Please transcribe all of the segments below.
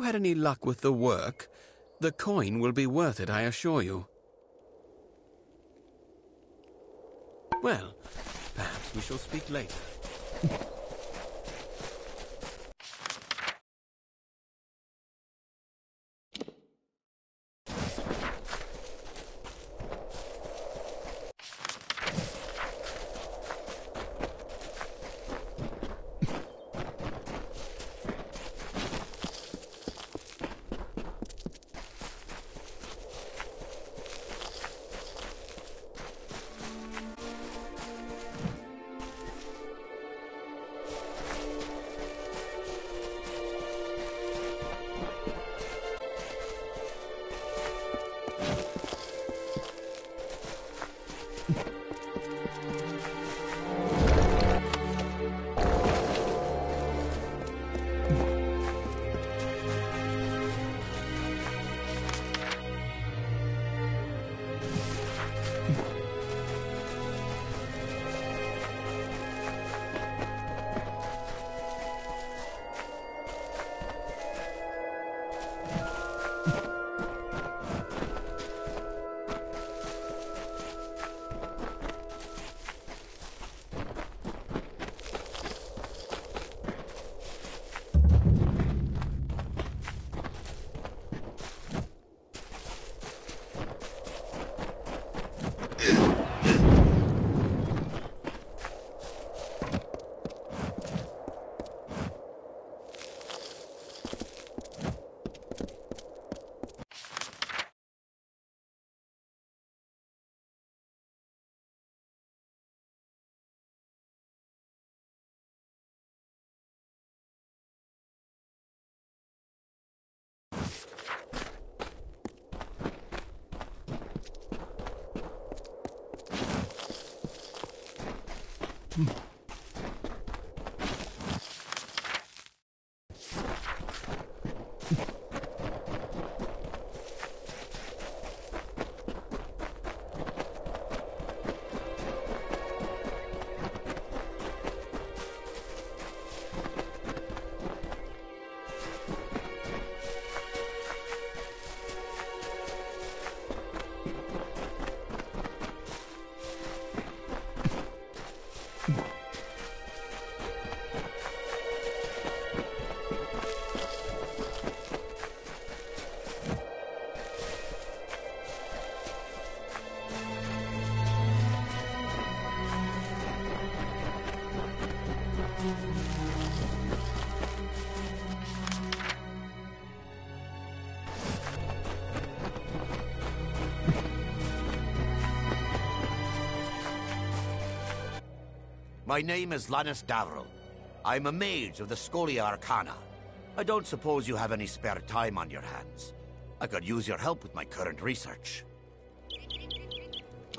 you had any luck with the work? The coin will be worth it, I assure you. Well, perhaps we shall speak later. My name is Lannis Davril. I'm a mage of the Scholia Arcana. I don't suppose you have any spare time on your hands. I could use your help with my current research.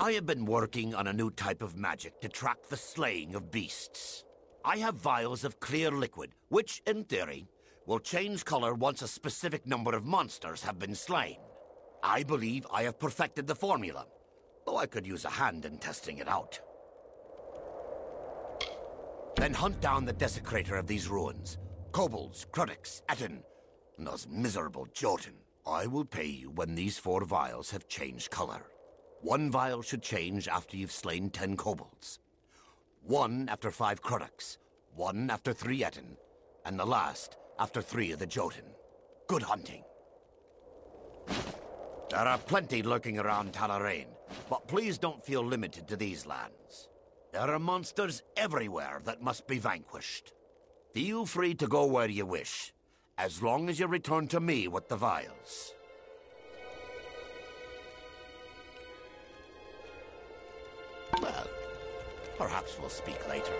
I have been working on a new type of magic to track the slaying of beasts. I have vials of clear liquid, which, in theory, will change color once a specific number of monsters have been slain. I believe I have perfected the formula, though I could use a hand in testing it out. Then hunt down the desecrator of these ruins. Kobolds, Krudix, Ettin, and those miserable Jottun. I will pay you when these four vials have changed color. One vial should change after you've slain ten kobolds. One after five Krudix. One after three Ettin. And the last after three of the Jottun. Good hunting. There are plenty lurking around Tala-Rane, but please don't feel limited to these lands. There are monsters everywhere that must be vanquished. Feel free to go where you wish, as long as you return to me with the vials. Well, perhaps we'll speak later.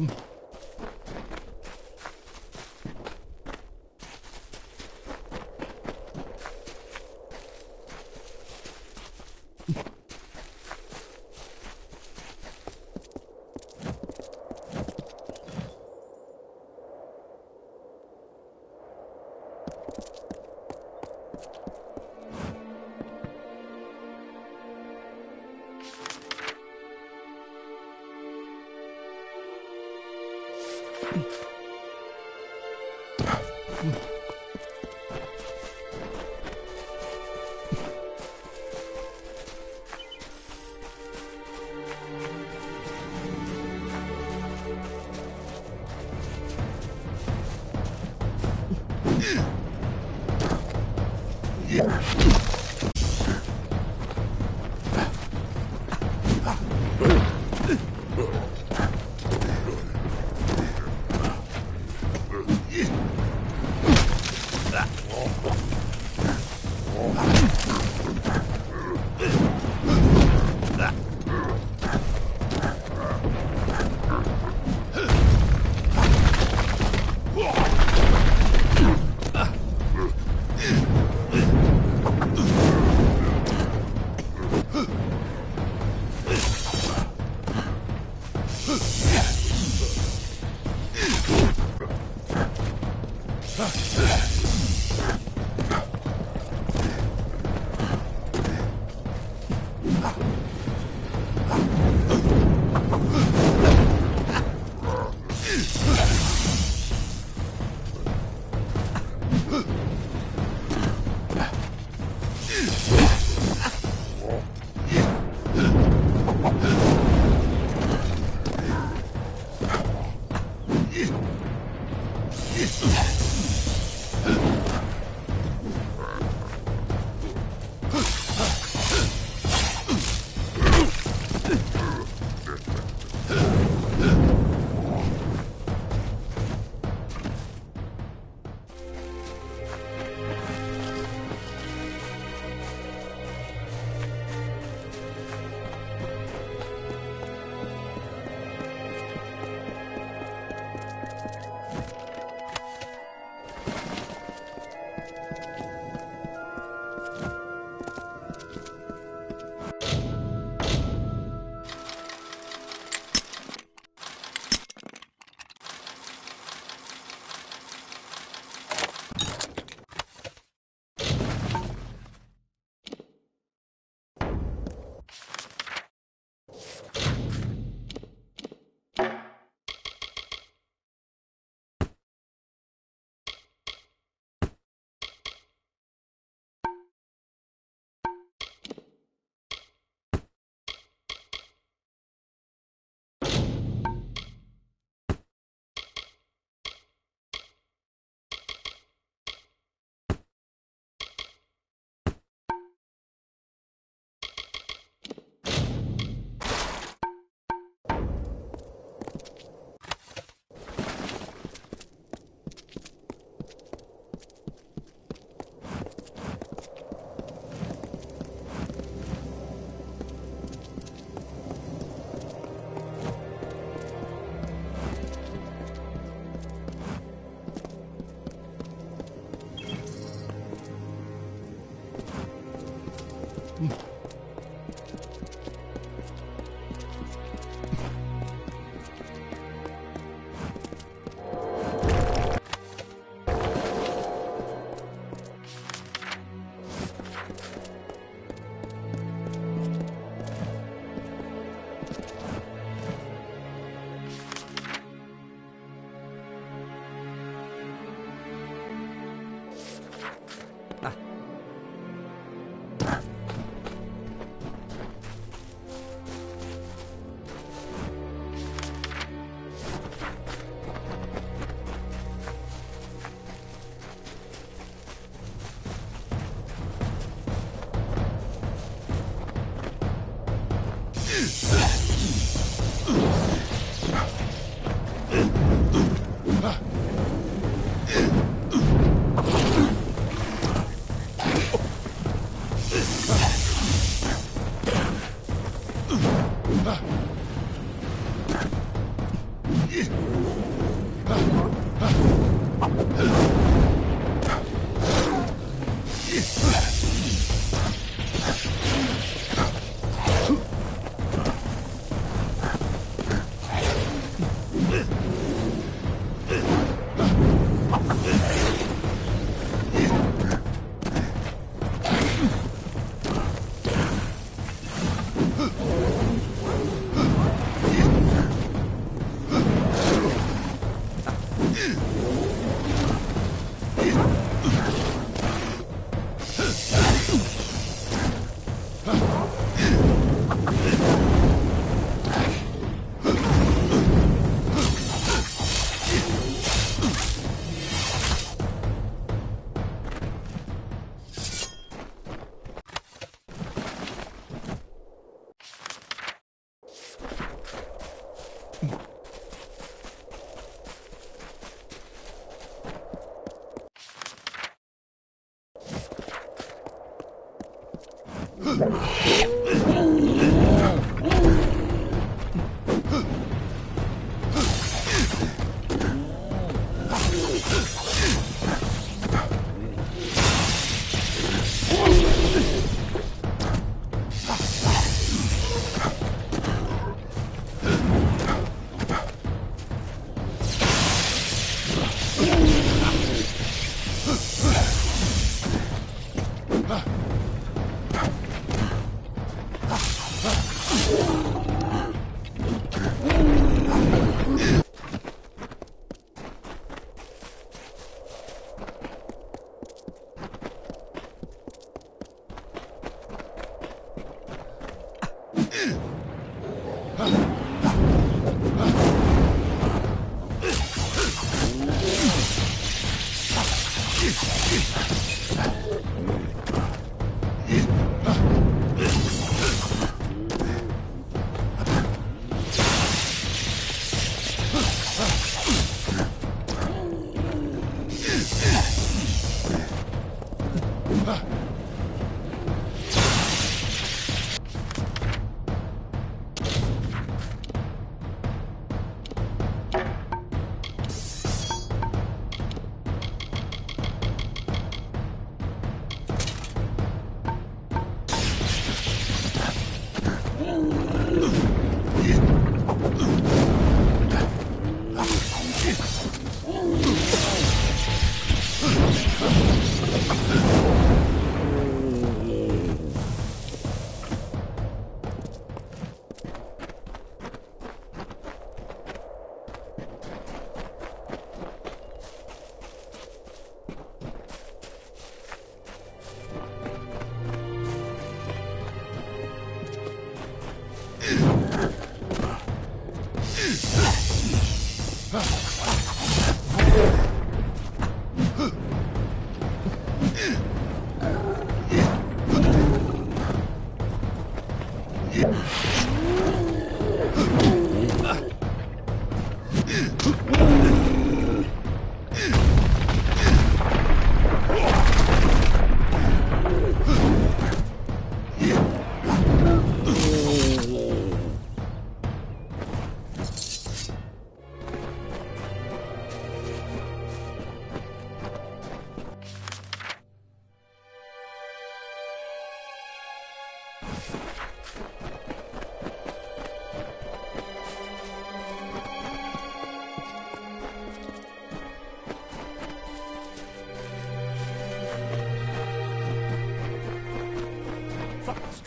Mm.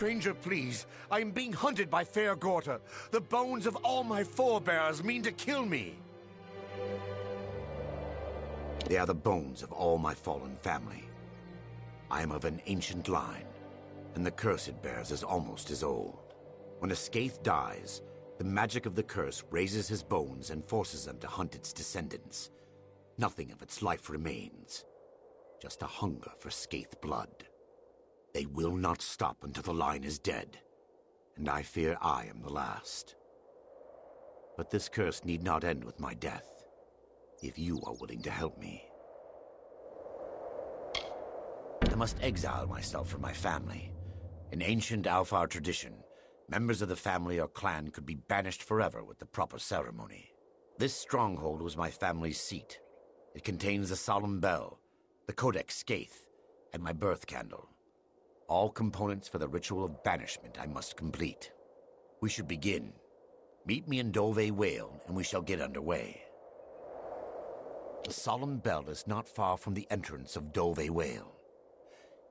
Stranger, please. I am being hunted by Fair Gorta. The bones of all my forebears mean to kill me. They are the bones of all my fallen family. I am of an ancient line, and the curse it bears is almost as old. When a Skaith dies, the magic of the curse raises his bones and forces them to hunt its descendants. Nothing of its life remains. Just a hunger for Skaith blood. They will not stop until the line is dead, and I fear I am the last. But this curse need not end with my death, if you are willing to help me. I must exile myself from my family. In ancient Alfar tradition, members of the family or clan could be banished forever with the proper ceremony. This stronghold was my family's seat. It contains the solemn bell, the Codex Skaith, and my birth candle. All components for the ritual of banishment I must complete. We should begin. Meet me in Dove Whale, and we shall get underway. The solemn bell is not far from the entrance of Dove Whale.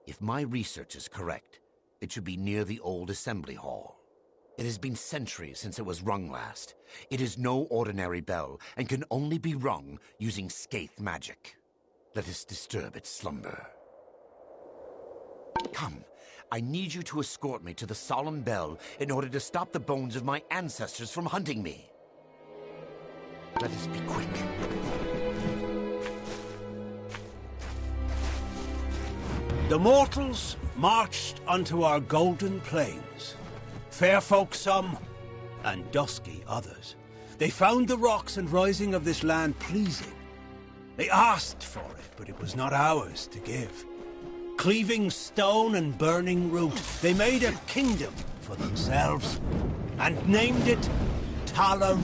If my research is correct, it should be near the old assembly hall. It has been centuries since it was rung last. It is no ordinary bell, and can only be rung using Skaith magic. Let us disturb its slumber. Come, I need you to escort me to the solemn bell in order to stop the bones of my ancestors from hunting me. Let us be quick. The mortals marched unto our golden plains. Fair folk some, and dusky others. They found the rocks and rising of this land pleasing. They asked for it, but it was not ours to give. Cleaving stone and burning root, they made a kingdom for themselves and named it Tala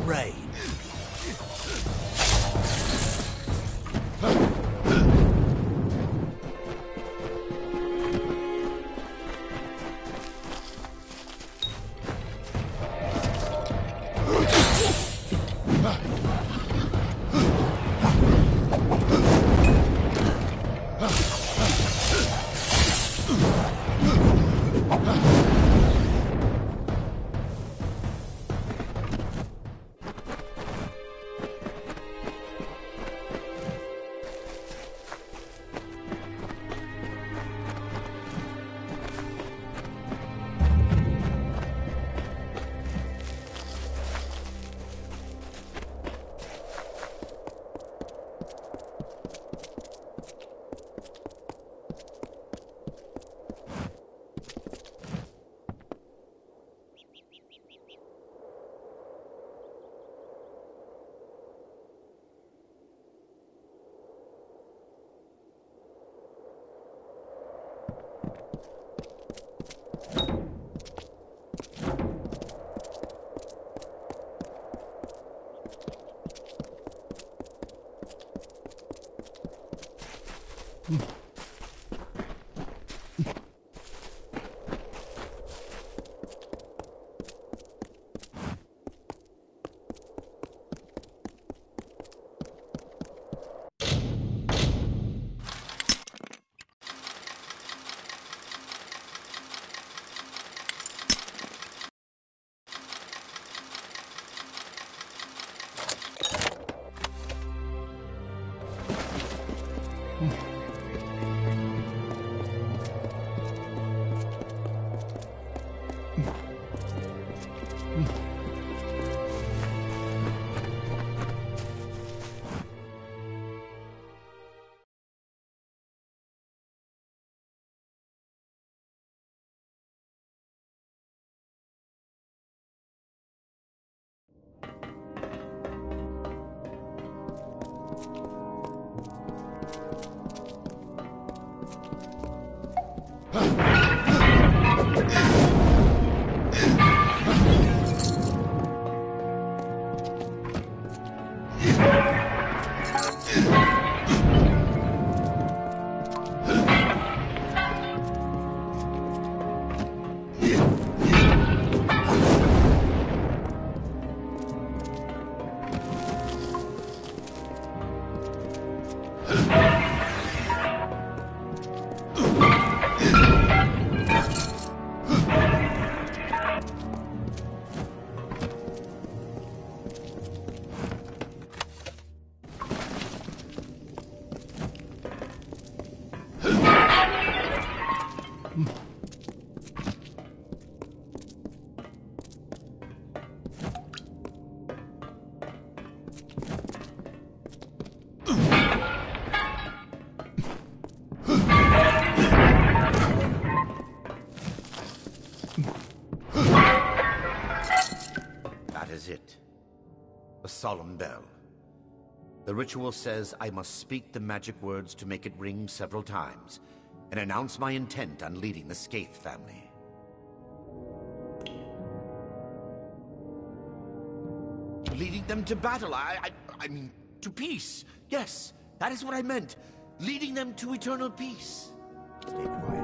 ritual says I must speak the magic words to make it ring several times, and announce my intent on leading the Skaith family. Leading them to battle, I, I, I mean, to peace. Yes, that is what I meant. Leading them to eternal peace. Stay quiet.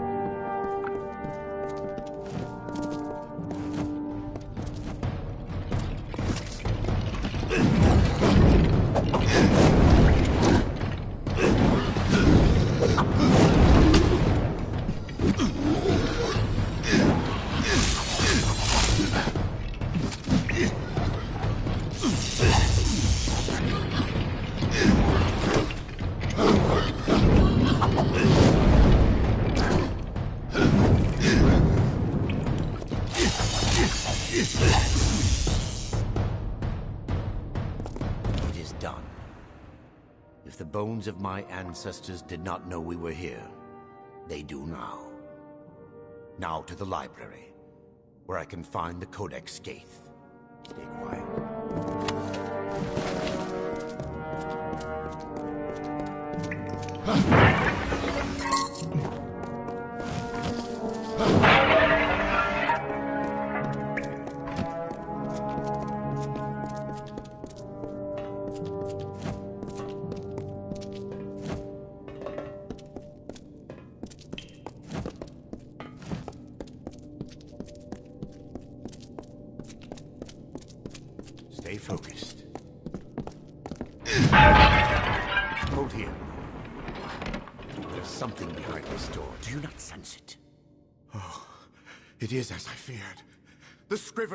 Bones of my ancestors did not know we were here, they do now. Now to the library, where I can find the Codex Skaith. Stay quiet.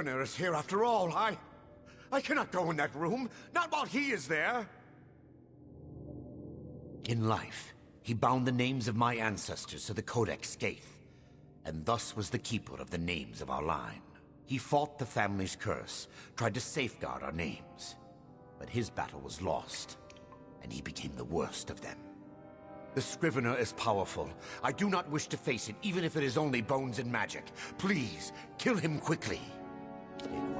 Scrivener is here after all. I... I cannot go in that room. Not while he is there. In life, he bound the names of my ancestors to the Codex Skaith, and thus was the keeper of the names of our line. He fought the family's curse, tried to safeguard our names. But his battle was lost, and he became the worst of them. The Scrivener is powerful. I do not wish to face it, even if it is only bones and magic. Please, kill him quickly. Stay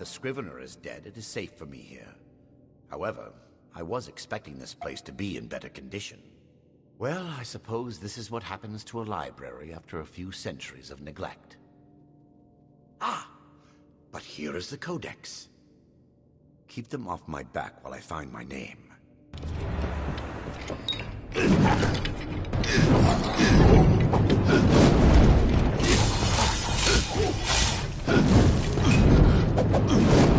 the Scrivener is dead, it is safe for me here. However, I was expecting this place to be in better condition. Well, I suppose this is what happens to a library after a few centuries of neglect. Ah! But here is the Codex. Keep them off my back while I find my name. It is done!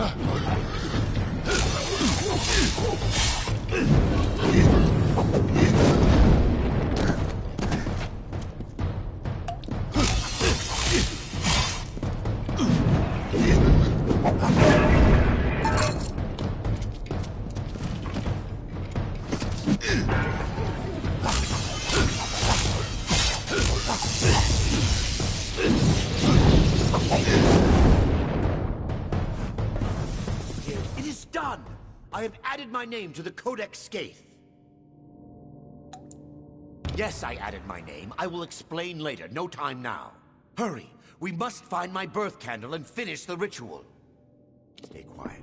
I have added my name to the Codex Skaith. Yes, I added my name. I will explain later. No time now. Hurry! We must find my birth candle and finish the ritual. Stay quiet.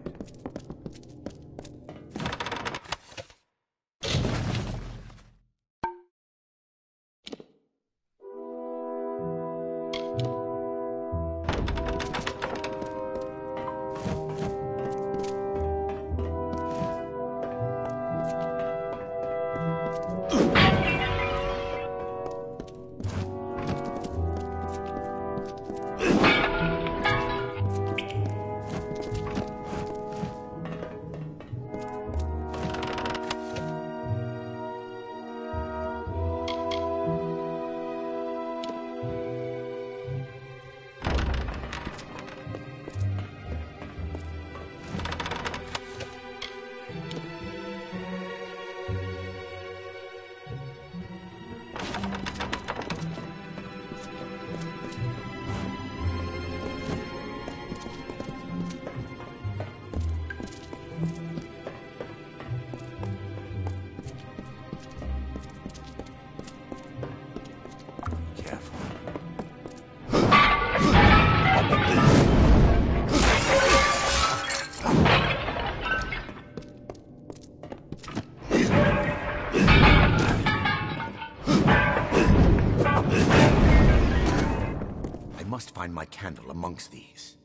Amongst these.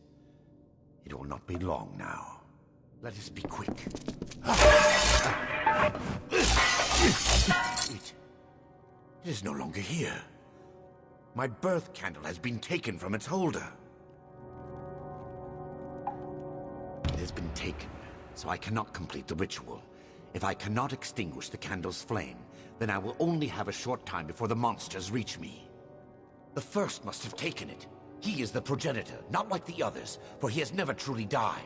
It will not be long now. Let us be quick. It... It is no longer here. My birth candle has been taken from its holder. It has been taken, so I cannot complete the ritual. If I cannot extinguish the candle's flame, then I will only have a short time before the monsters reach me. The first must have taken it. He is the progenitor, not like the others, for he has never truly died.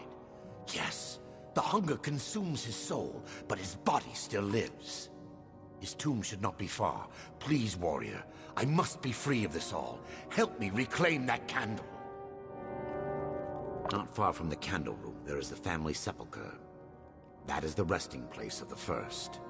Yes, the hunger consumes his soul, but his body still lives. His tomb should not be far. Please, warrior, I must be free of this all. Help me reclaim that candle. Not far from the candle room, there is the family sepulchre. That is the resting place of the first.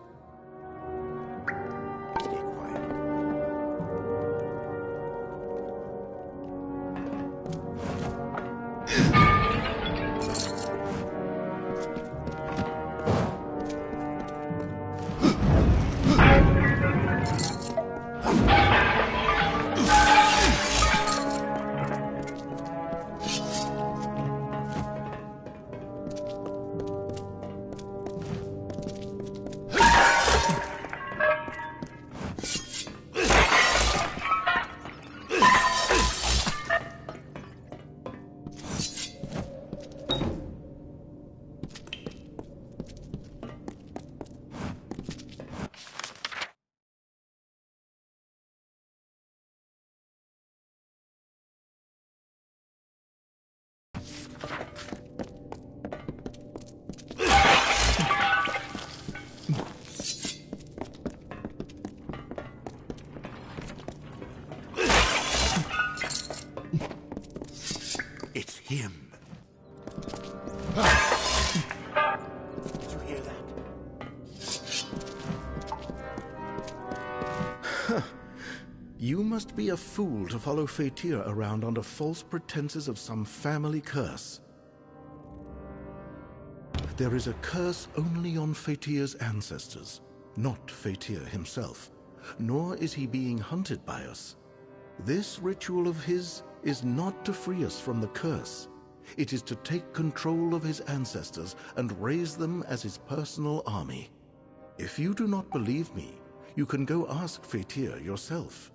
Must be a fool to follow Fatir around under false pretenses of some family curse. There is a curse only on Fatir's ancestors, not Fatir himself. Nor is he being hunted by us. This ritual of his is not to free us from the curse. It is to take control of his ancestors and raise them as his personal army. If you do not believe me, you can go ask Fatir yourself.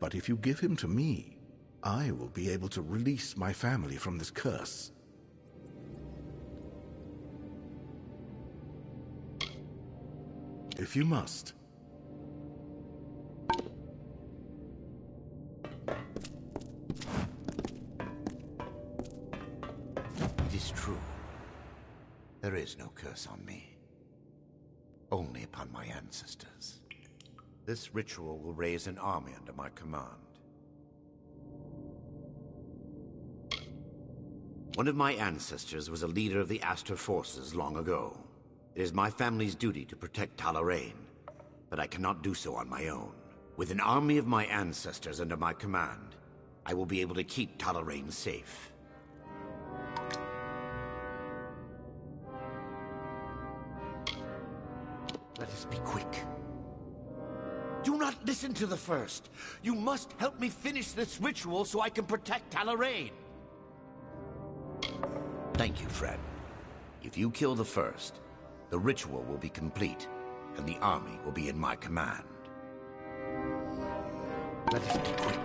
But if you give him to me, I will be able to release my family from this curse. If you must. It is true. There is no curse on me. Only upon my ancestors. This ritual will raise an army under my command. One of my ancestors was a leader of the Aster forces long ago. It is my family's duty to protect Tala-Rane, but I cannot do so on my own. With an army of my ancestors under my command, I will be able to keep Tala-Rane safe. Let us be quick. Do not listen to the first. You must help me finish this ritual so I can protect Tala-Rane. Thank you, friend. If you kill the first, the ritual will be complete, and the army will be in my command. Let us be quick.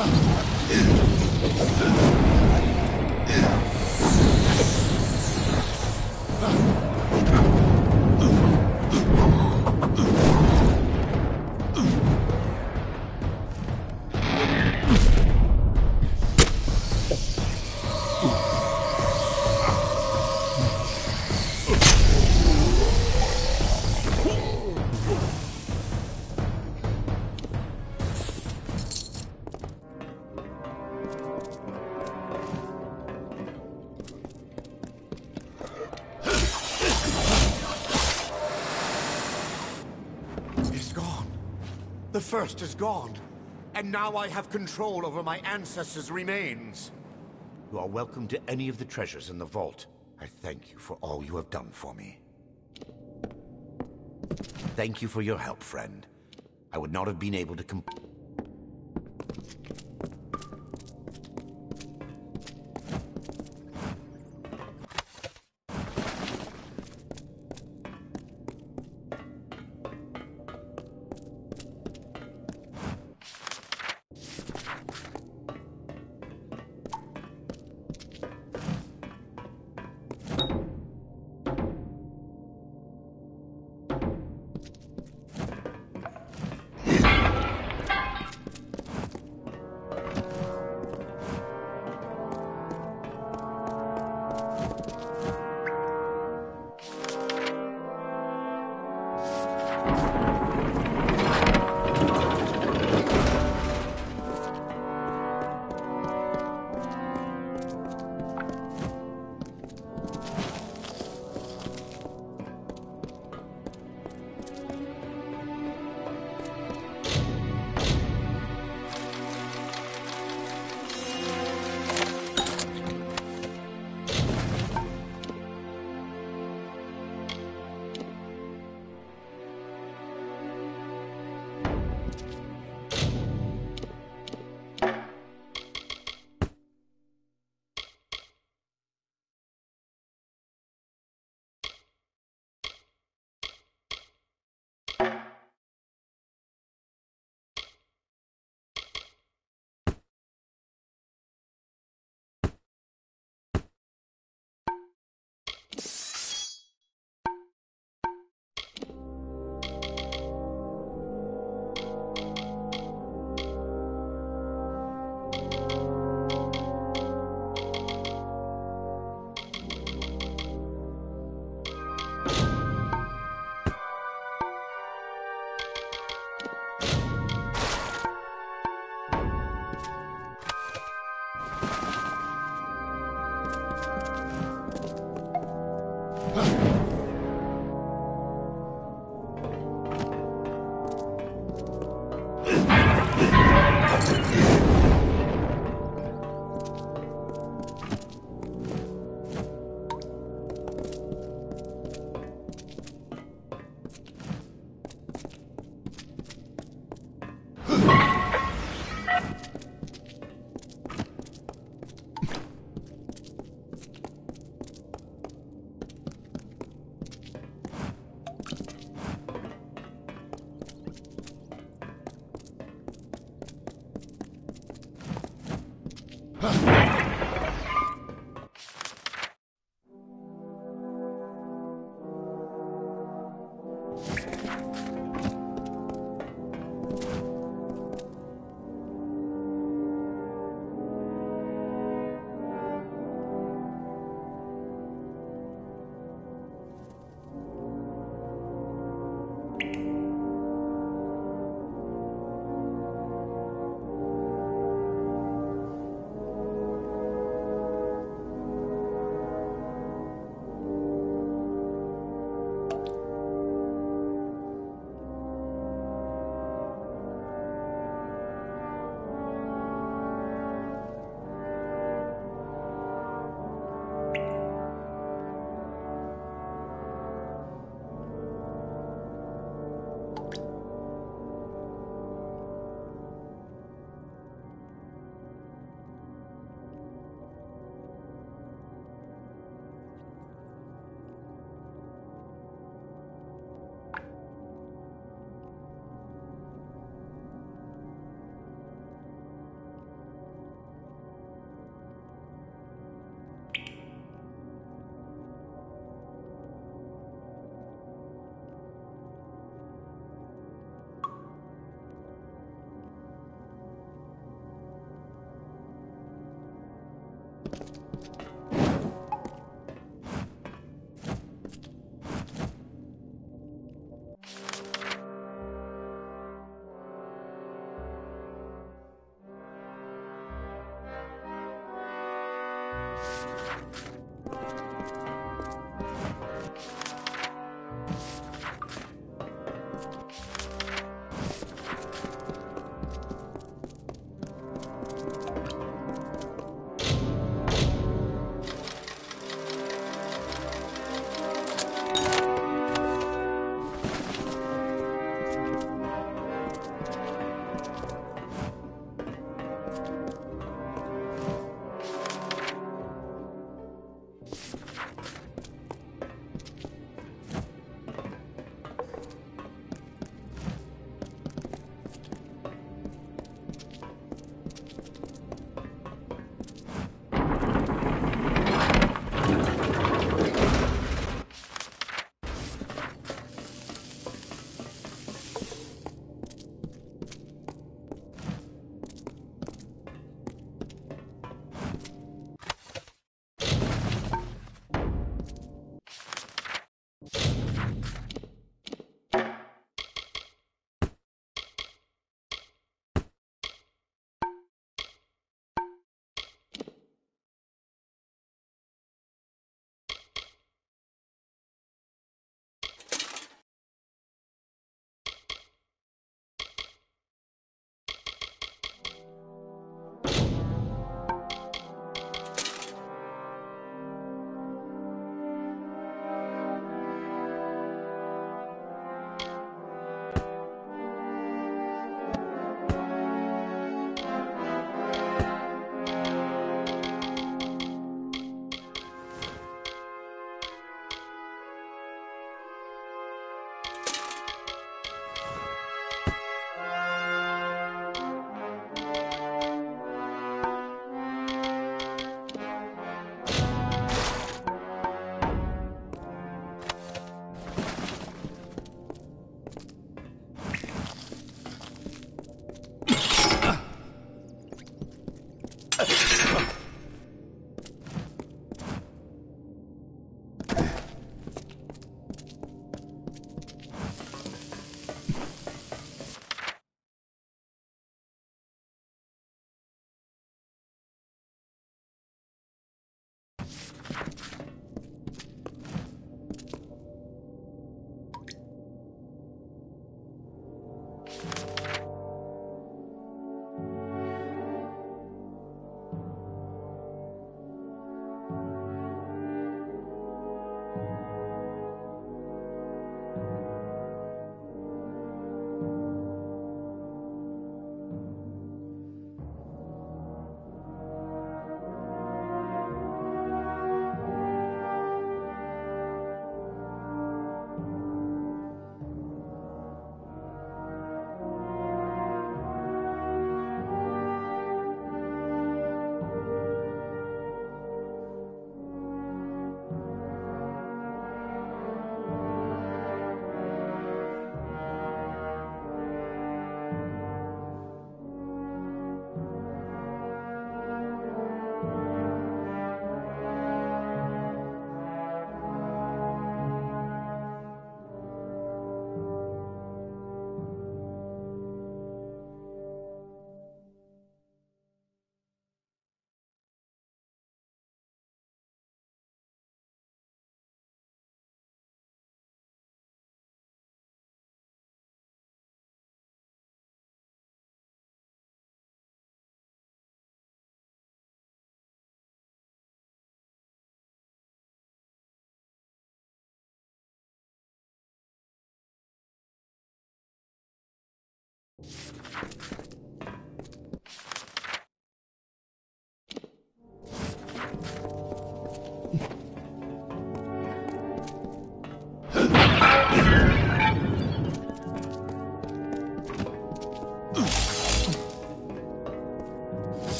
It's gone. The first is gone. And now I have control over my ancestors' remains. You are welcome to any of the treasures in the vault. I thank you for all you have done for me. Thank you for your help, friend. I would not have been able to com-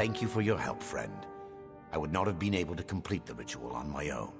Thank you for your help, friend. Would not have been able to complete the ritual on my own.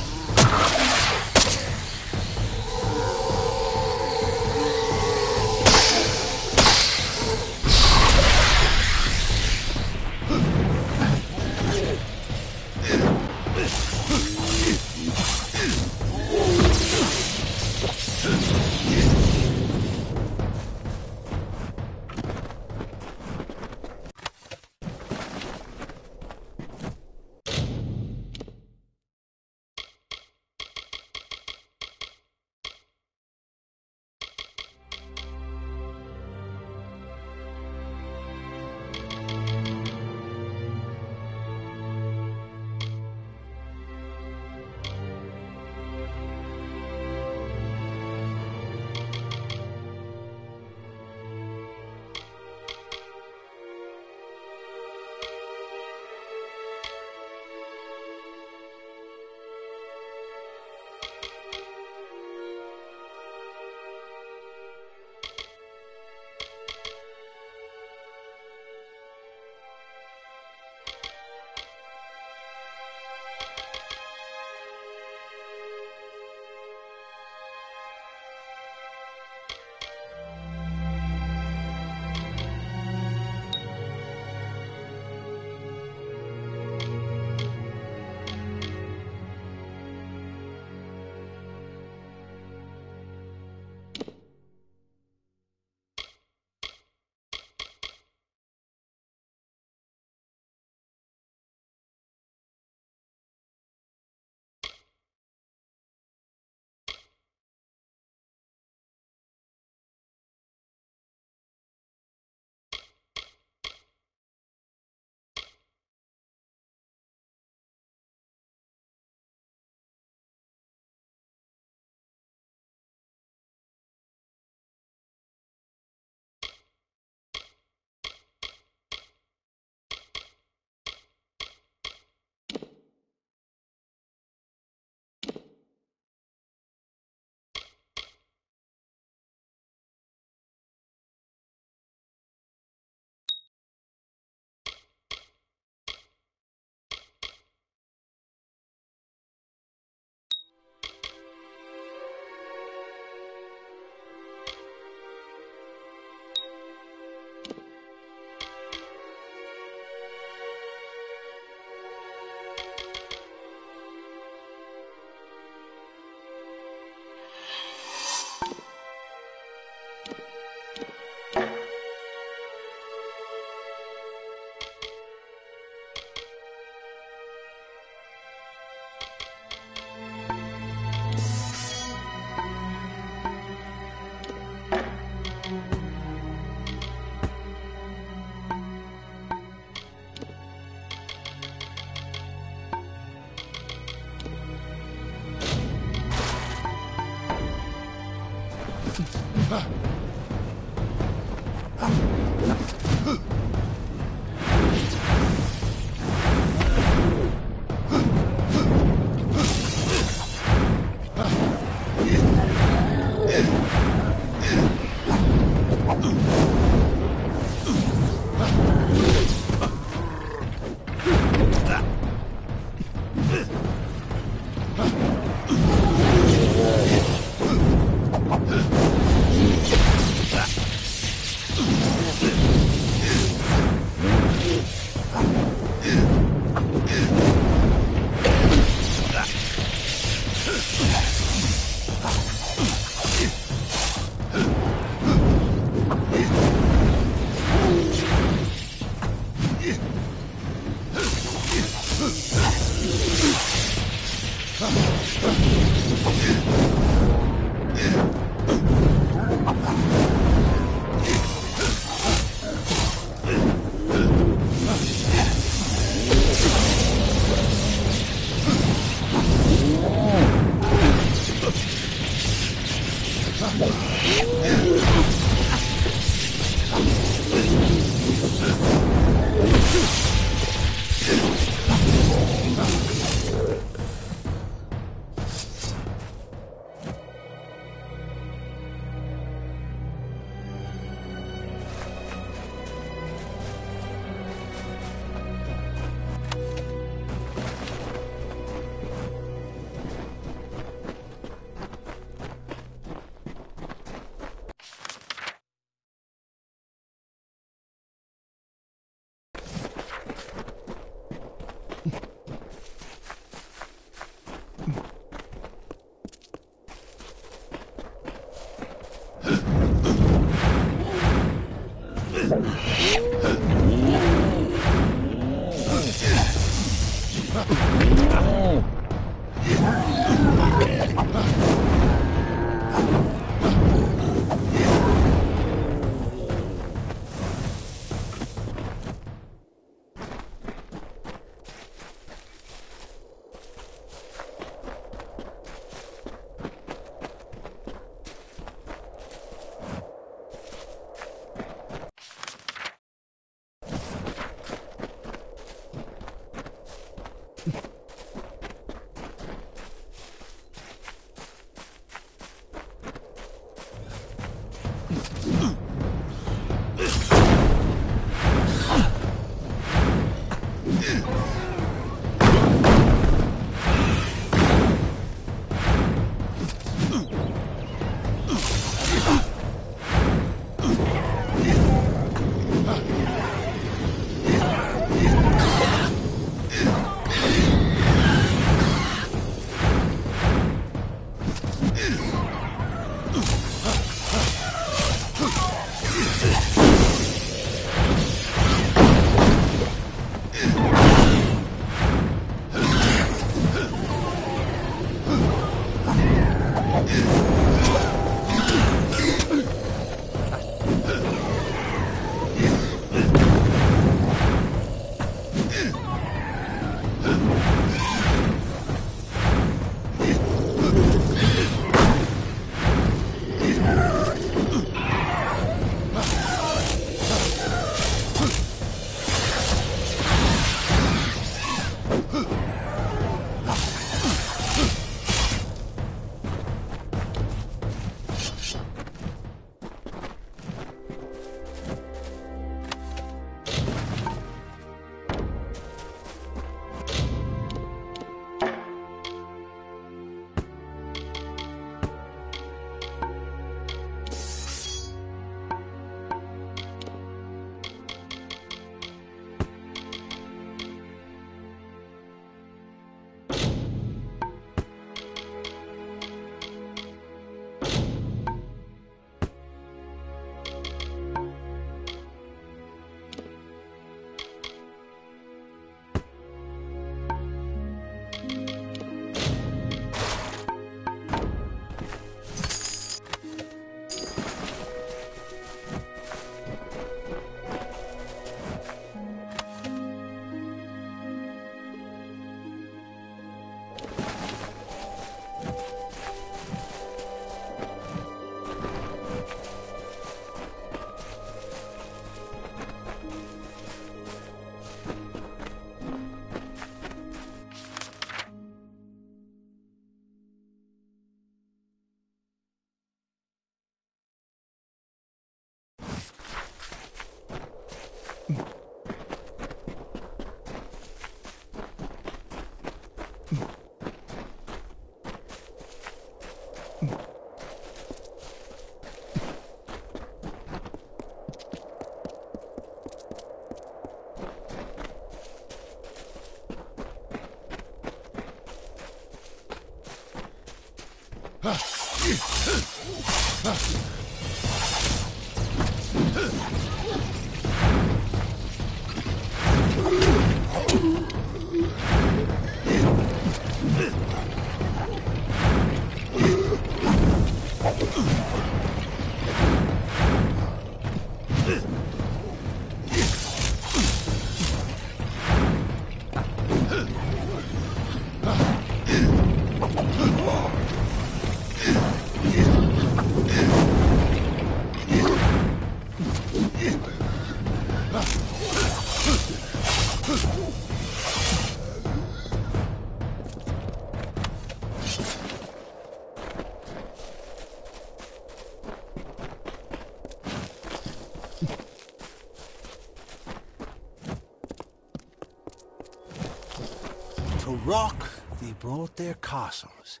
their castles.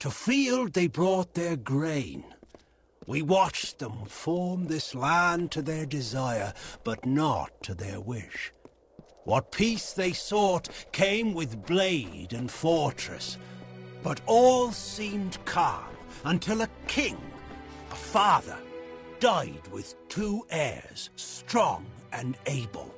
To field, they brought their grain. We watched them form this land to their desire, but not to their wish. What peace they sought came with blade and fortress, but all seemed calm until a king, a father, died with two heirs, strong and able.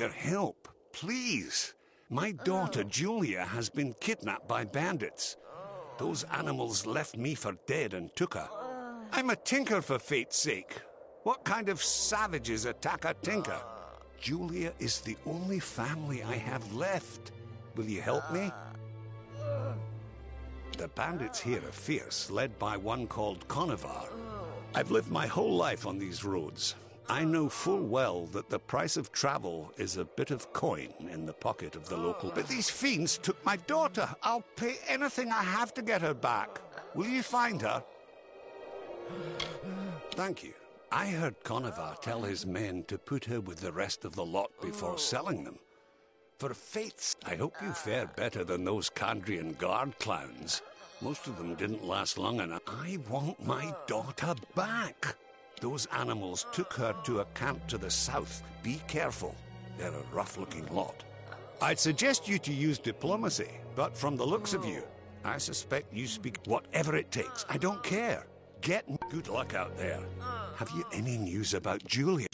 Your help, please. My daughter oh. Julia has been kidnapped by bandits. Those animals left me for dead and took her. Oh. I'm a tinker for fate's sake. What kind of savages attack a tinker? Julia is the only family I have left. Will you help me? The bandits here are fierce, led by one called Conovar. Oh. I've lived my whole life on these roads. I know full well that the price of travel is a bit of coin in the pocket of the local. Oh. But these fiends took my daughter. I'll pay anything I have to get her back. Will you find her? Thank you. I heard Conovar tell his men to put her with the rest of the lot before oh. selling them. For faith's, I hope you fare ah. better than those Kandrian guard clowns. Most of them didn't last long enough. I want my oh. daughter back. Those animals took her to a camp to the south. Be careful. They're a rough-looking lot. I'd suggest you to use diplomacy, but from the looks of you, I suspect you speak whatever it takes. I don't care. Get good luck out there. Have you any news about Julia?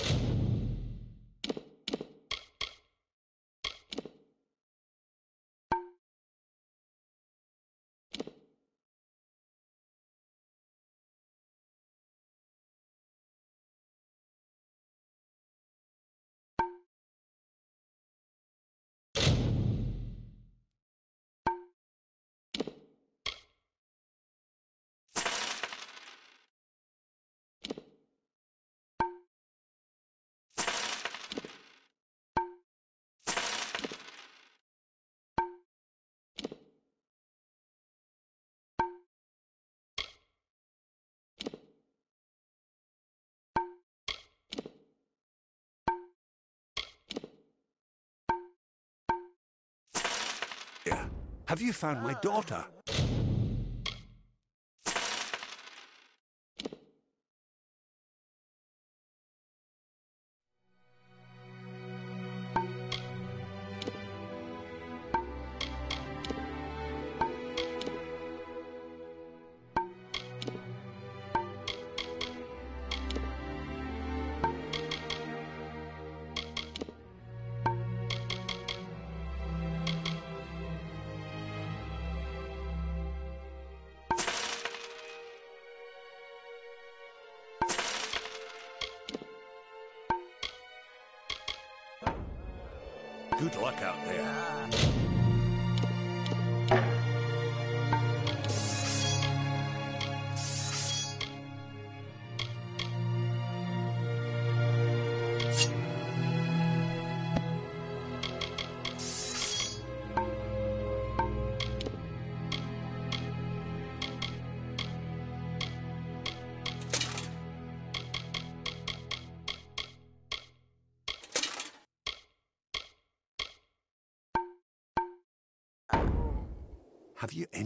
Have you found my uh, daughter?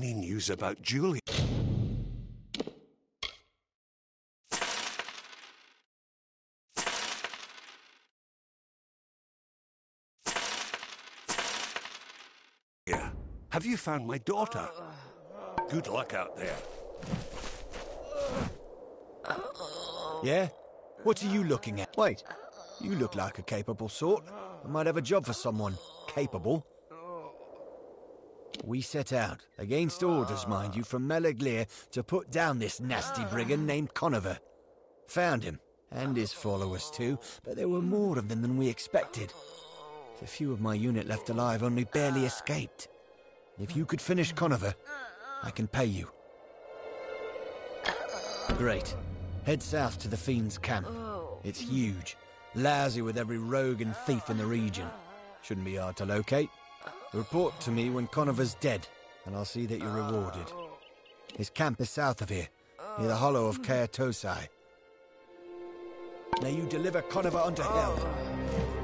Any news about Julia? Yeah. Have you found my daughter? Good luck out there. Yeah? What are you looking at? Wait, you look like a capable sort. I might have a job for someone capable. We set out, against orders, mind you, from Meleglir to put down this nasty brigand named Conover. Found him, and his followers too, but there were more of them than we expected. The few of my unit left alive only barely escaped. If you could finish Conover, I can pay you. Great. Head south to the Fiend's camp. It's huge. Lousy with every rogue and thief in the region. Shouldn't be hard to locate. Report to me when Conover's dead, and I'll see that you're rewarded. His camp is south of here, near the hollow of Tosai. May you deliver Conover unto hell.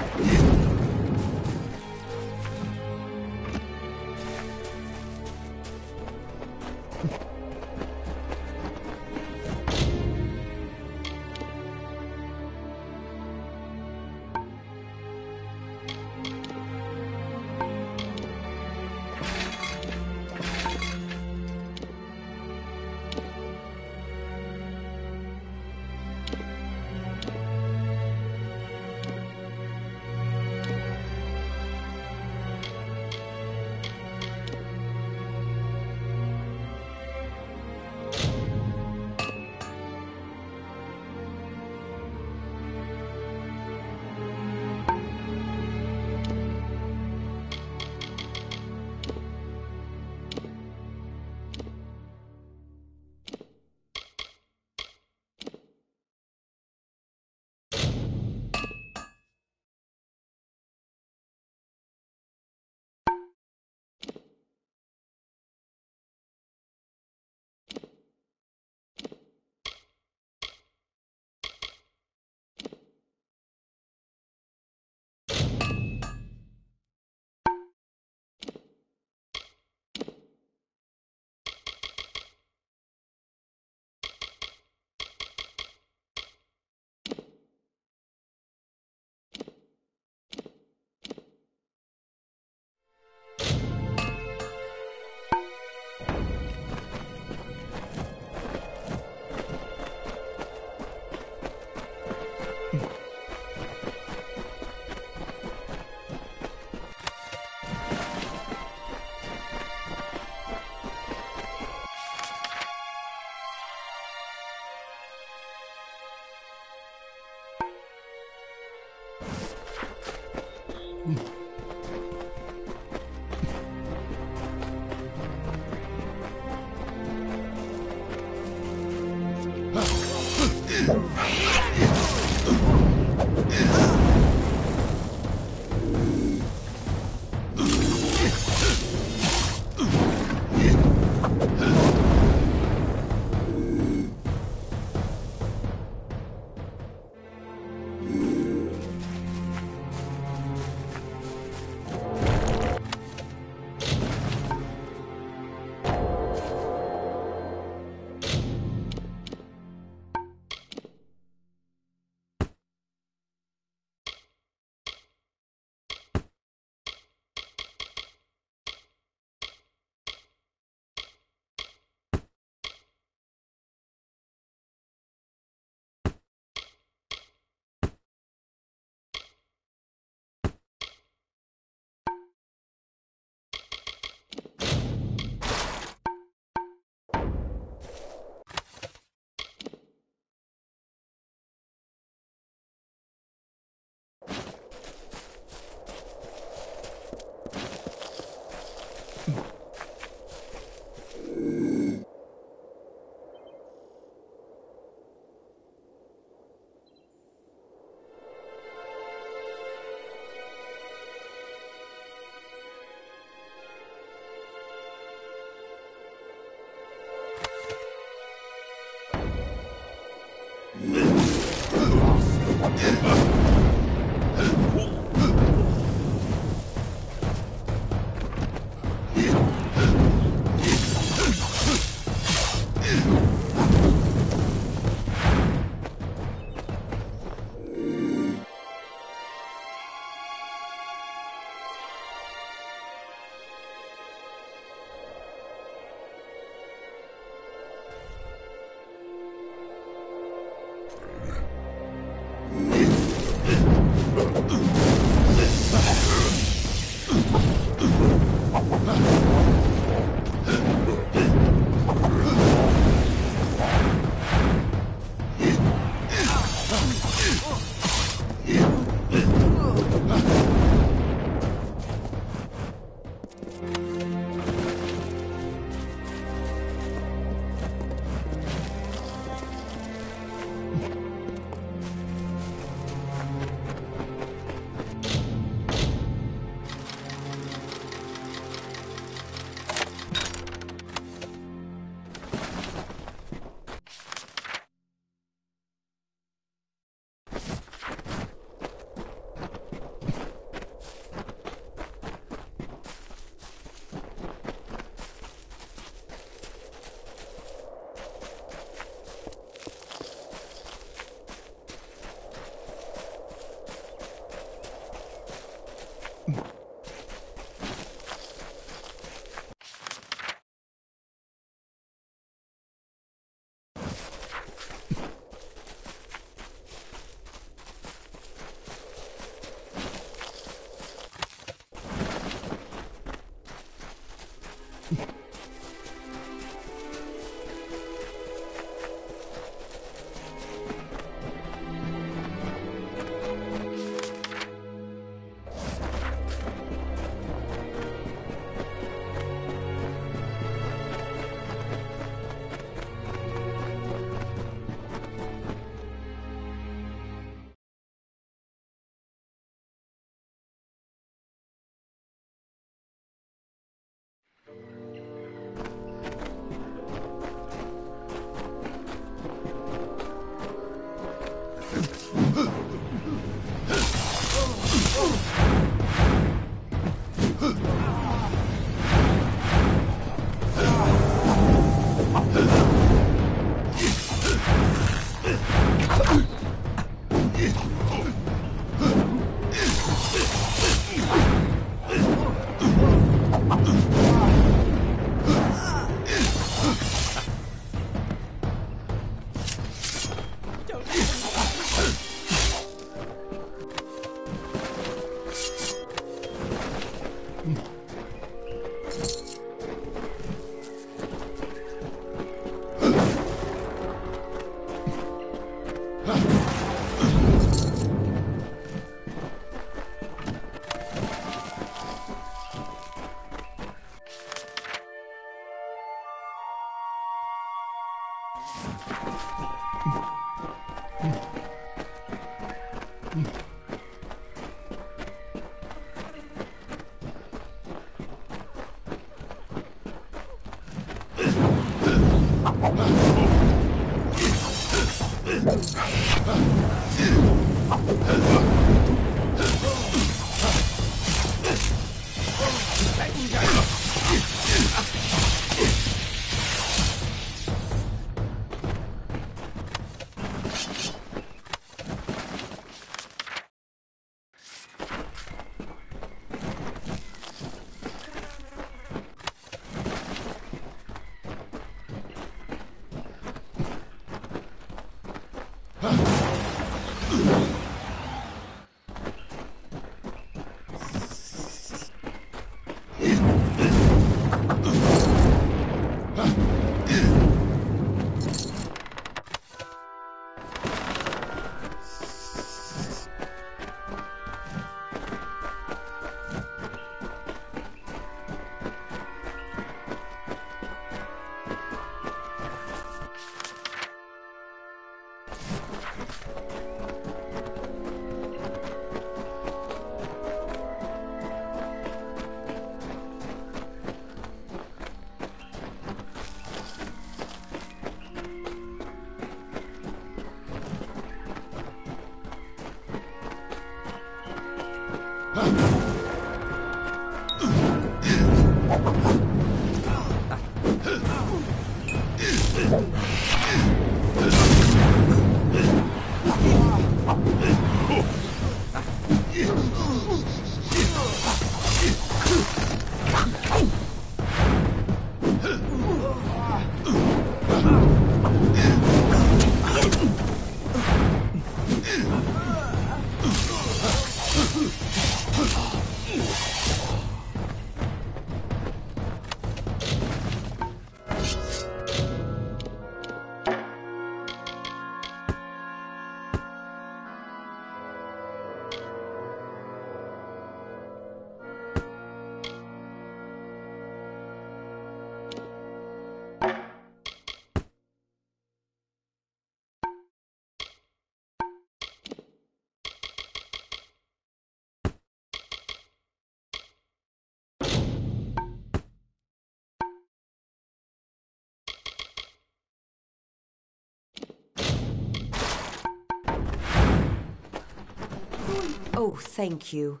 Oh, thank you.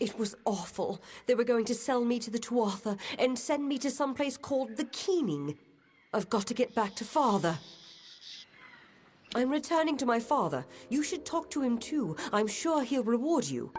It was awful. They were going to sell me to the Tuatha and send me to some place called the Keening. I've got to get back to father. I'm returning to my father. You should talk to him too. I'm sure he'll reward you.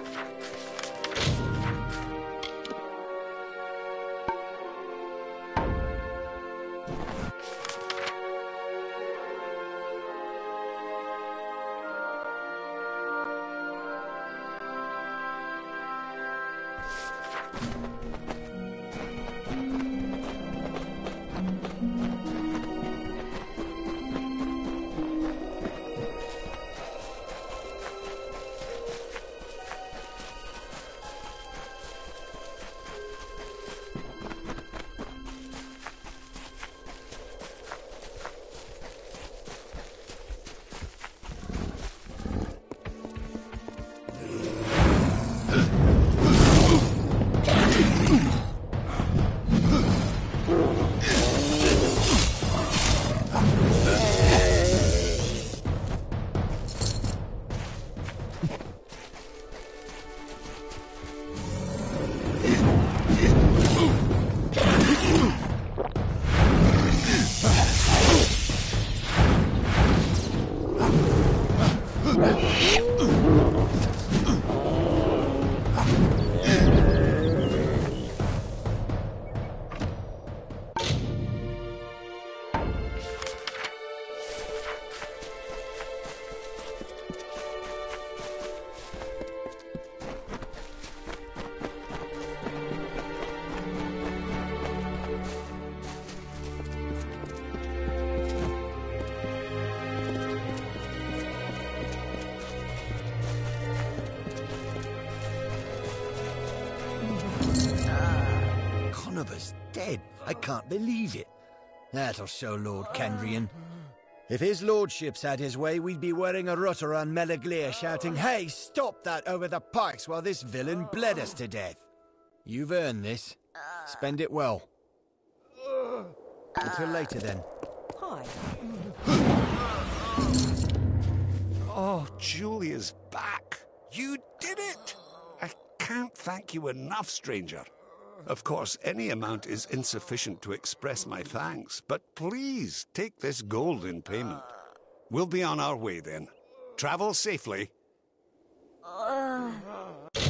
よし! I can't believe it. That'll show Lord Kendrian. If his lordship's had his way, we'd be wearing a rutter on Meleglir shouting, Hey, stop that over the pikes while this villain bled us to death. You've earned this. Spend it well. Until later, then. Hi. Oh, Julia's back. You did it! I can't thank you enough, stranger. Of course, any amount is insufficient to express my thanks, but please take this gold in payment. We'll be on our way then. Travel safely. Good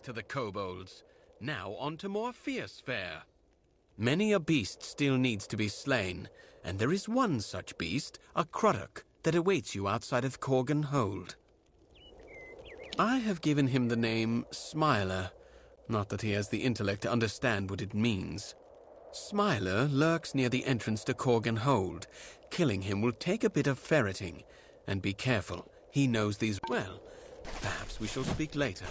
to the kobolds. Now on to more fierce fare. Many a beast still needs to be slain, and there is one such beast, a Cruddock, that awaits you outside of Corgan Hold. I have given him the name Smiler, not that he has the intellect to understand what it means. Smiler lurks near the entrance to Corgan Hold. Killing him will take a bit of ferreting, and be careful, he knows these well. Perhaps we shall speak later.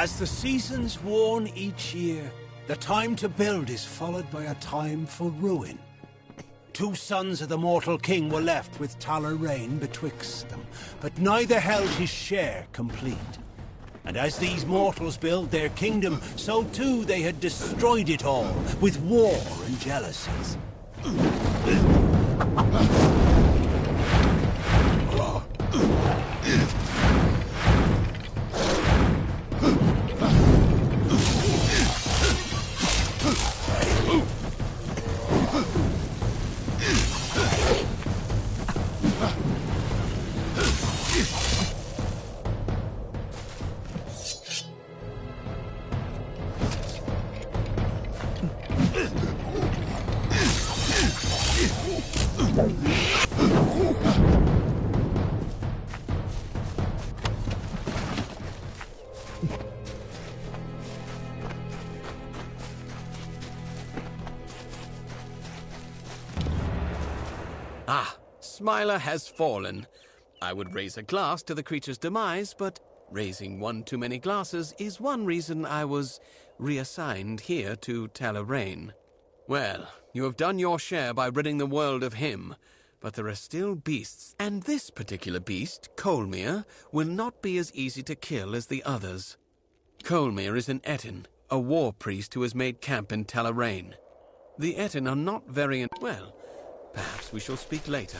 As the seasons warn each year, the time to build is followed by a time for ruin. Two sons of the mortal king were left with Tala-Rane betwixt them, but neither held his share complete. And as these mortals build their kingdom, so too they had destroyed it all with war and jealousies. Ah, Smiler has fallen. I would raise a glass to the creature's demise, but raising one too many glasses is one reason I was reassigned here to Tala-Rane. Well, you have done your share by ridding the world of him, but there are still beasts, and this particular beast, Colmere, will not be as easy to kill as the others. Colmere is an Ettin, a war priest who has made camp in Tala-Rane. The Ettin are not very... well, perhaps we shall speak later.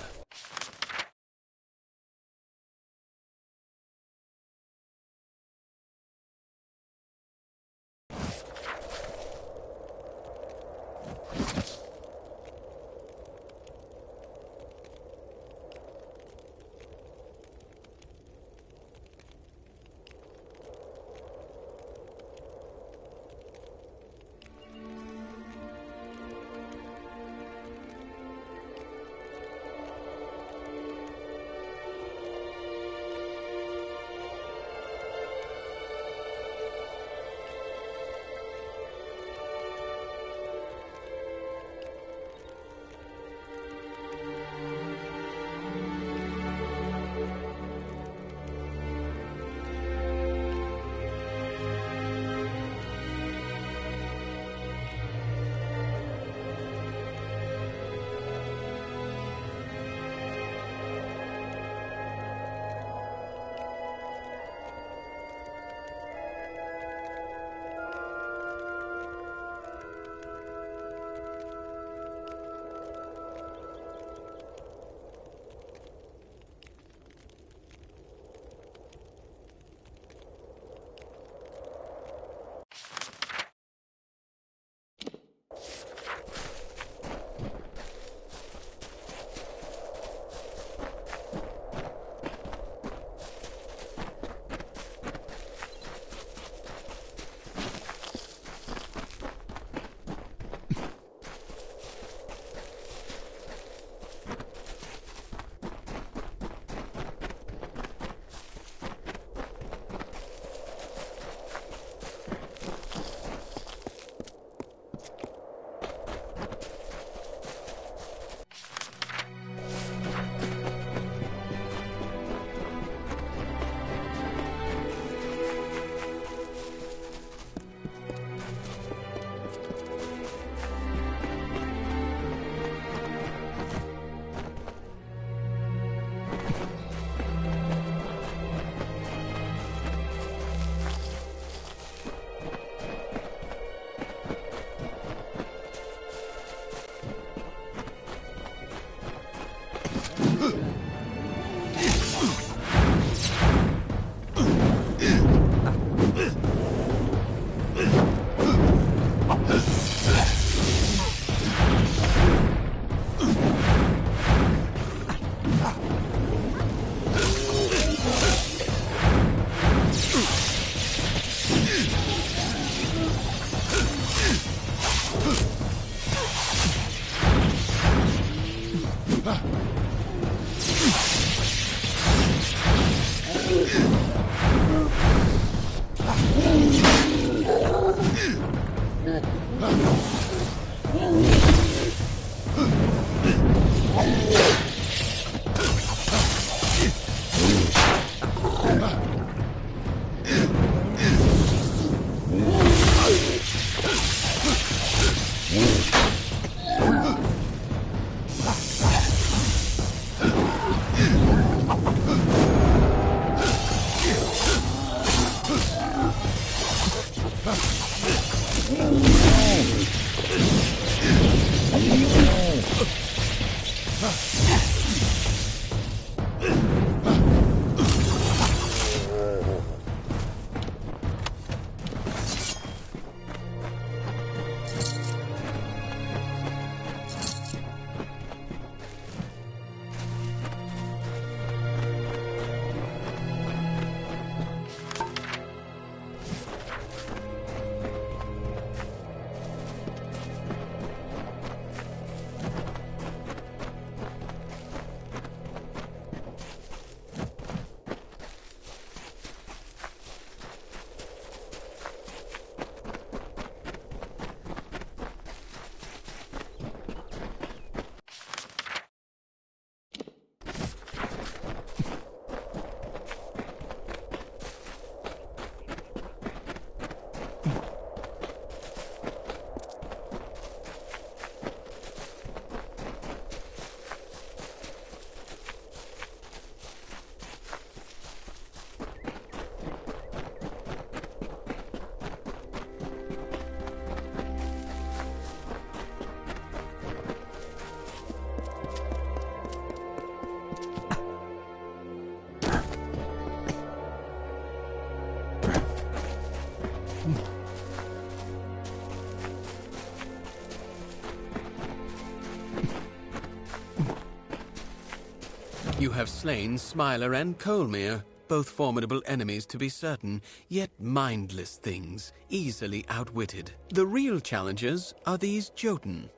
Have slain Smiler and Colmere, both formidable enemies to be certain, yet mindless things, easily outwitted. The real challengers are these Jottun.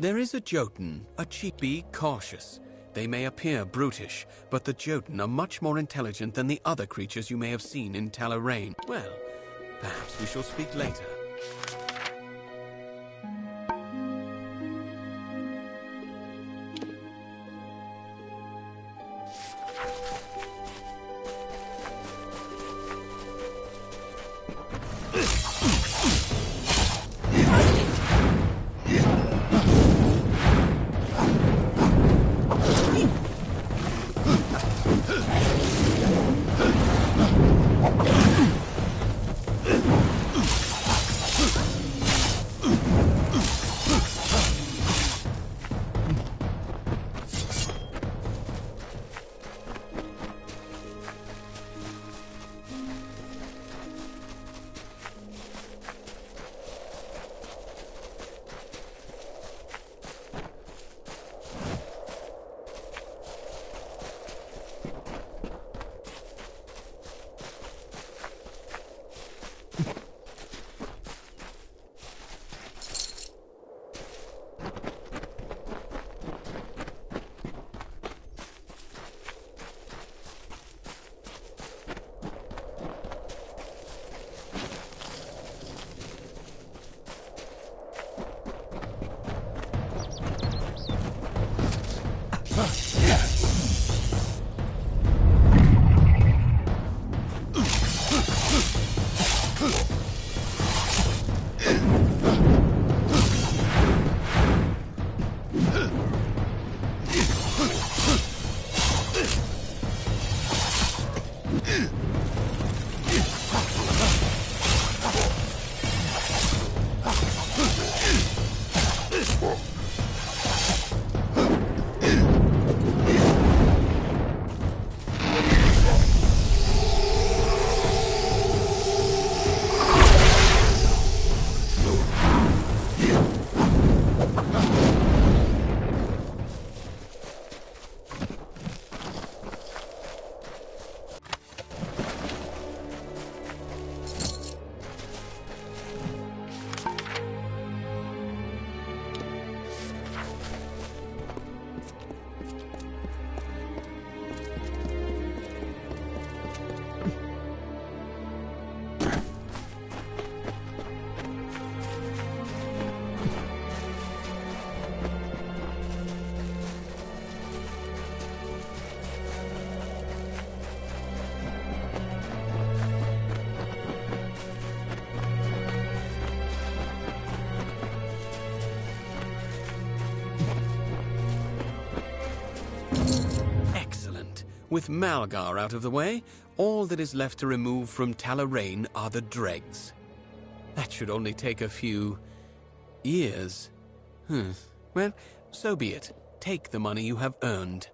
There is a Jottun, a cheat. Be cautious. They may appear brutish, but the Jottun are much more intelligent than the other creatures you may have seen in Tala-Rane. Well, perhaps we shall speak later. With Malgar out of the way, all that is left to remove from Tala-Rane are the dregs. That should only take a few... years. Hmm. Well, so be it. Take the money you have earned.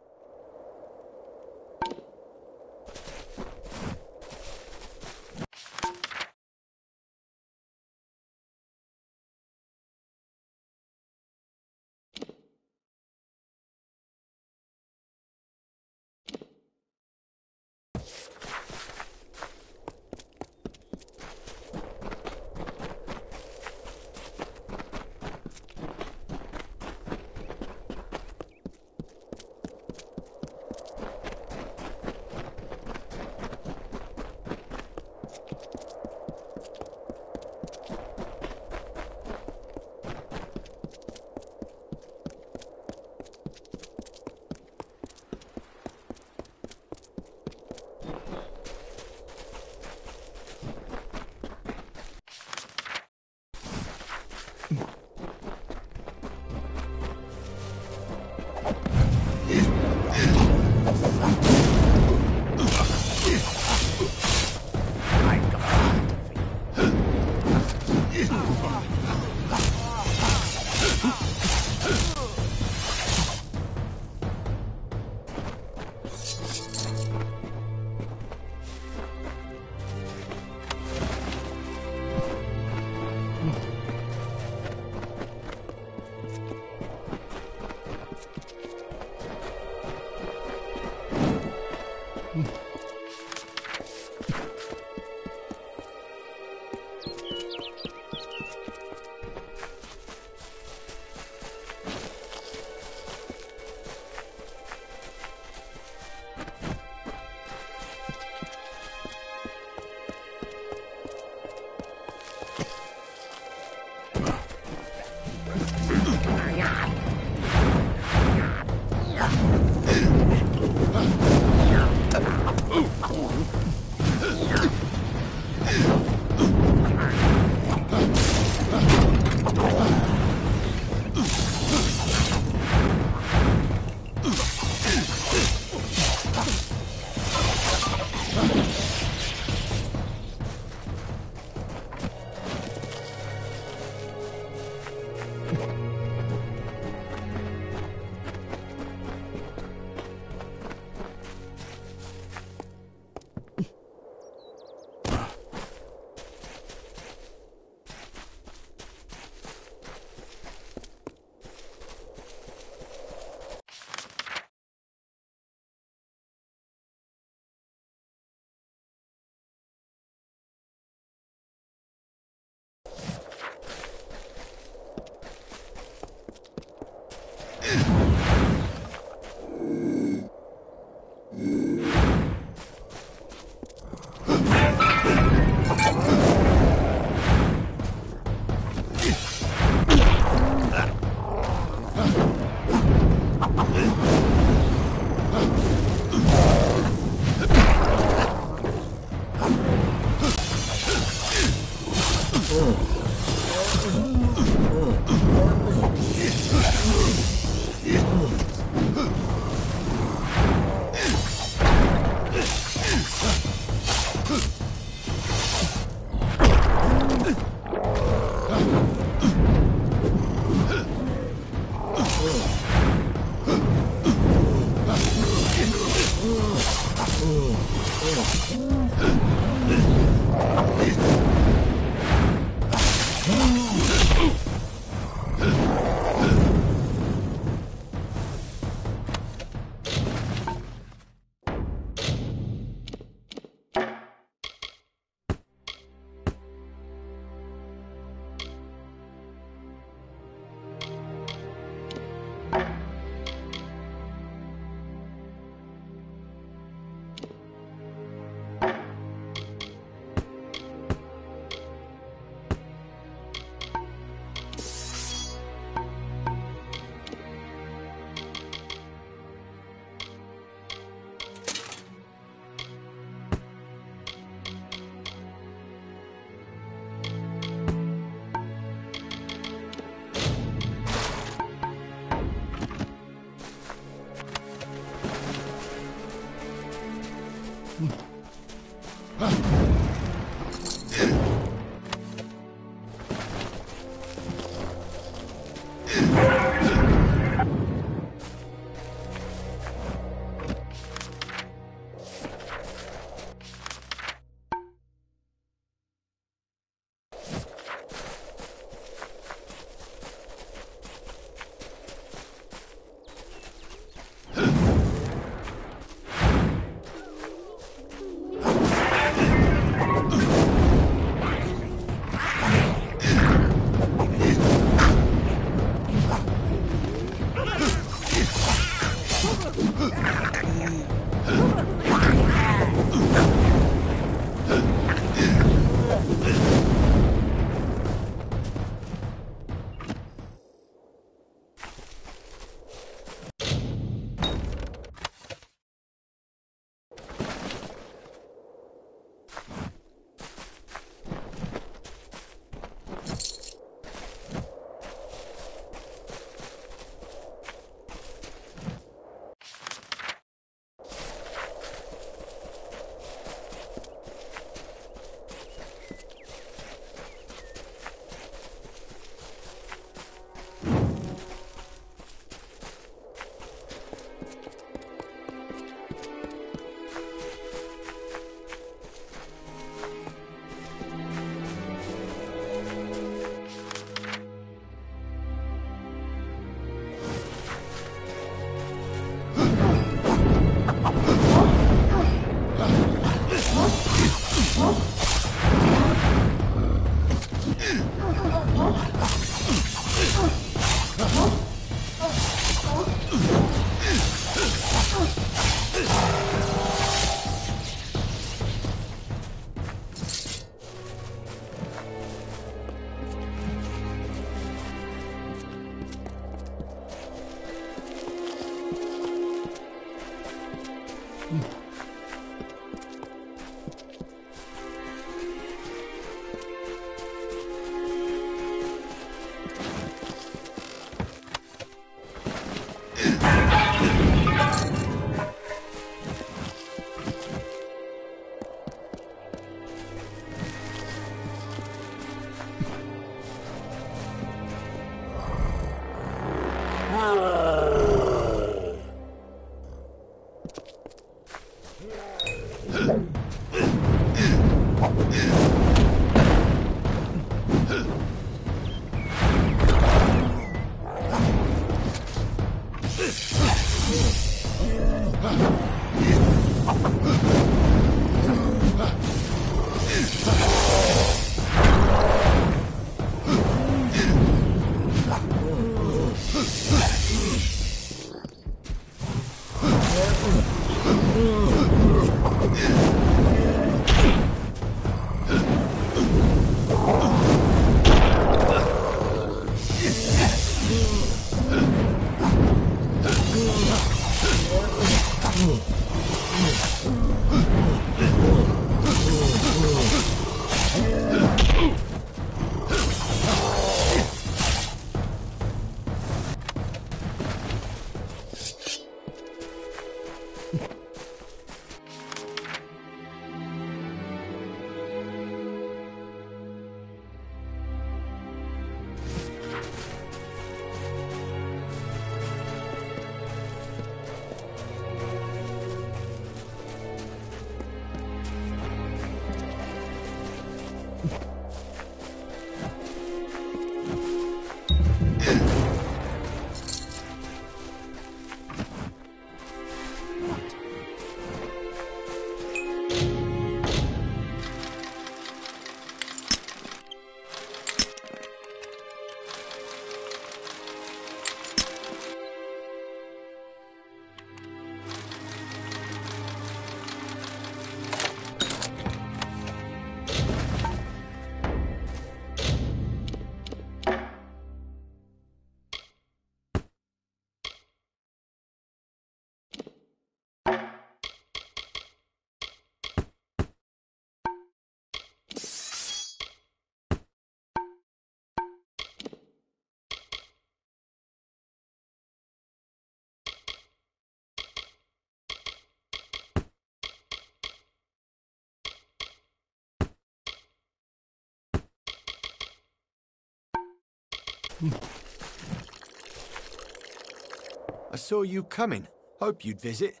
I saw you coming. Hope you'd visit.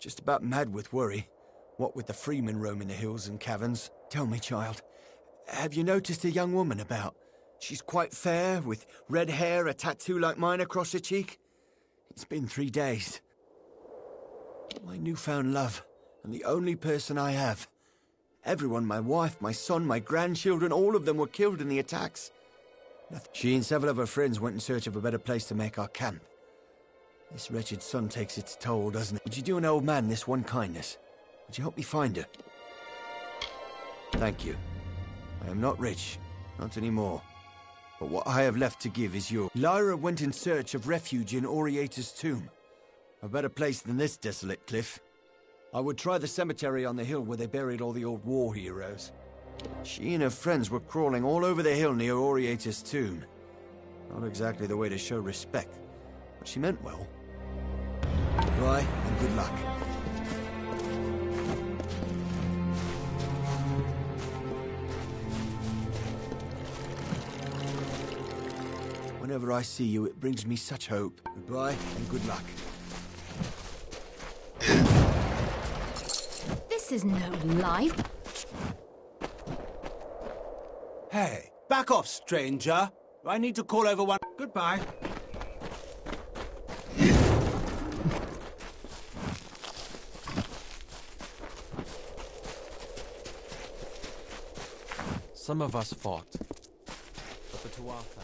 Just about mad with worry. What with the freemen roaming the hills and caverns. Tell me, child, have you noticed a young woman about? She's quite fair, with red hair, a tattoo like mine across her cheek. It's been three days. My newfound love, and the only person I have. Everyone, my wife, my son, my grandchildren, all of them were killed in the attacks. She and several of her friends went in search of a better place to make our camp. This wretched sun takes its toll, doesn't it? Would you do an old man this one kindness? Would you help me find her? Thank you. I am not rich, not anymore. But what I have left to give is yours. Lyra went in search of refuge in Oriator's tomb. A better place than this desolate cliff. I would try the cemetery on the hill where they buried all the old war heroes. She and her friends were crawling all over the hill near Oriator's tomb. Not exactly the way to show respect, but she meant well. Goodbye, and good luck. Whenever I see you, it brings me such hope. Goodbye, and good luck. This is no life. Hey, back off, stranger. I need to call over one. Goodbye. Some of us fought. But the Tuatha,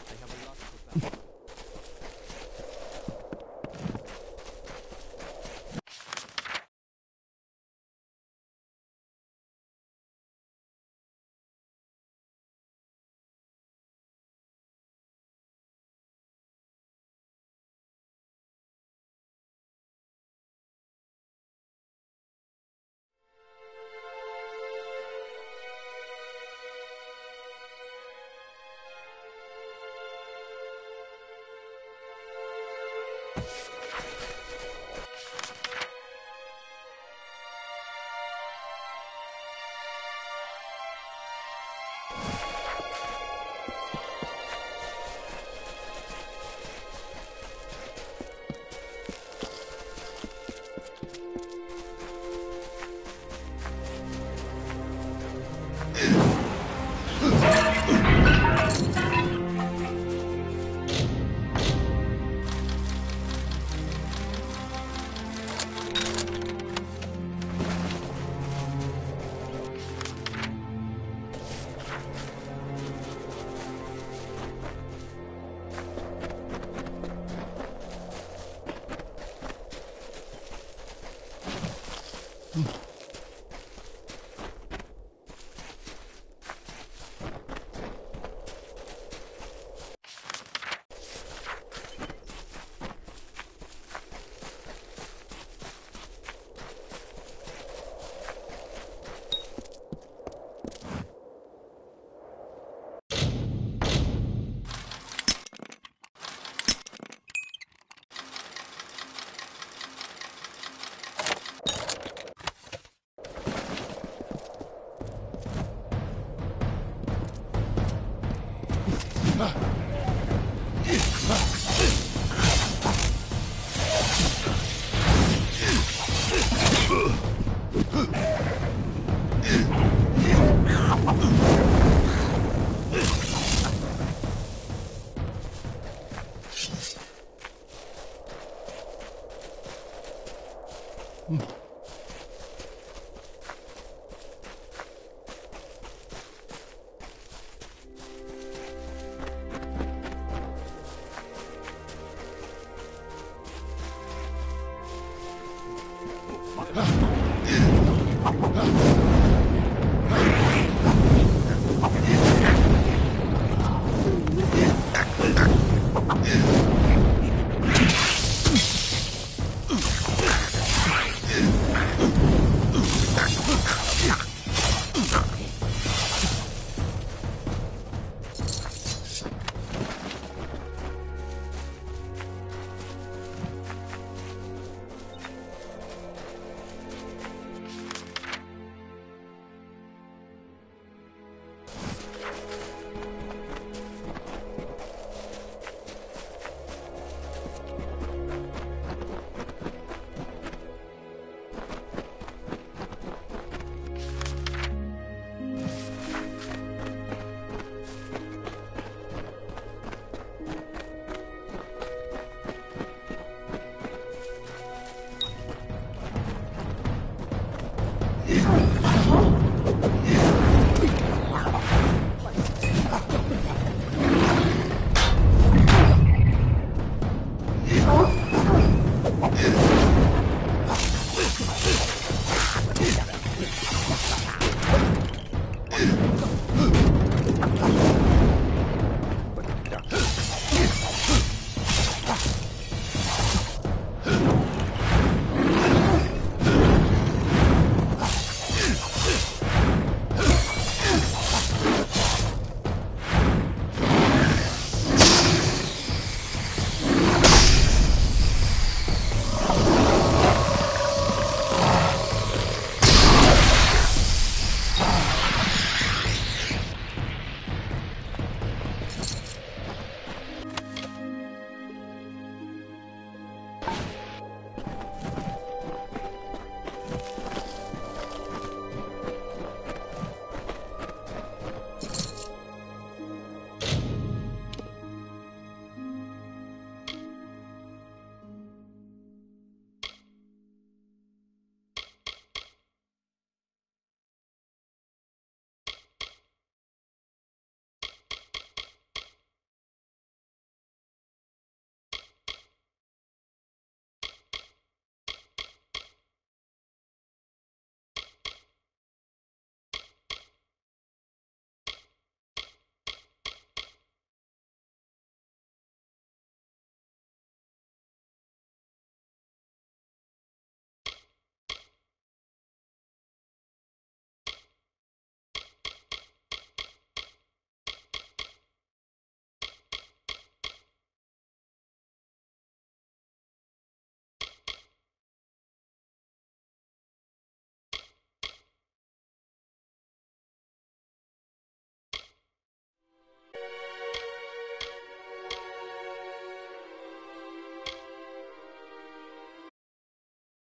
Ah!